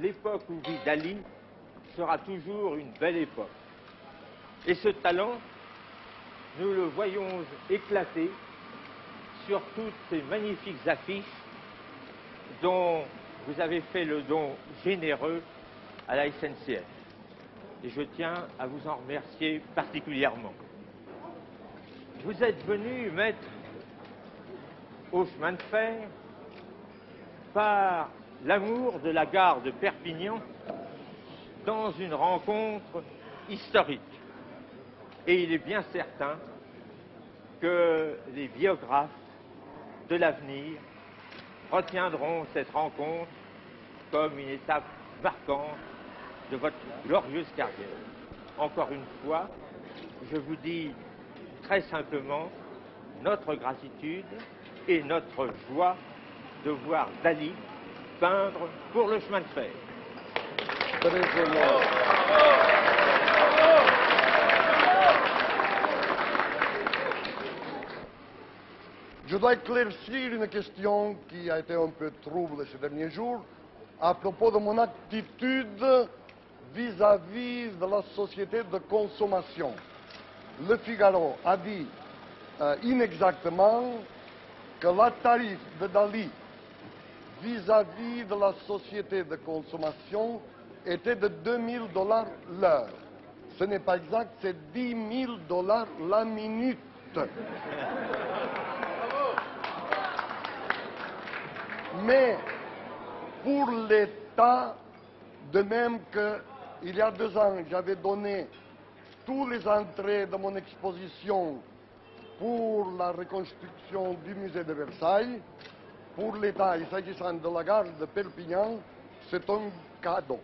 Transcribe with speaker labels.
Speaker 1: l'époque où vit Dali sera toujours une belle époque. Et ce talent, nous le voyons éclater sur toutes ces magnifiques affiches dont vous avez fait le don généreux à la SNCF. Et je tiens à vous en remercier particulièrement. Vous êtes venu mettre au chemin de fer par l'amour de la gare de Perpignan dans une rencontre historique. Et il est bien certain que les biographes de l'avenir retiendront cette rencontre comme une étape marquante de votre glorieuse carrière. Encore une fois, je vous dis très simplement notre gratitude et notre joie de voir Dali peindre pour le chemin de fer.
Speaker 2: Je dois éclaircir une question qui a été un peu trouble ces derniers jours à propos de mon attitude vis-à-vis de la société de consommation. Le Figaro a dit euh, inexactement que la tarif de Dali vis-à-vis de la société de consommation était de 2000 dollars l'heure. Ce n'est pas exact, c'est 10 000 dollars la minute. Mais pour l'État, de même qu'il y a deux ans, j'avais donné tous les entrées de mon exposition pour la reconstruction du musée de Versailles, pour l'État, il s'agissant de la gare de Perpignan, c'est un cadeau.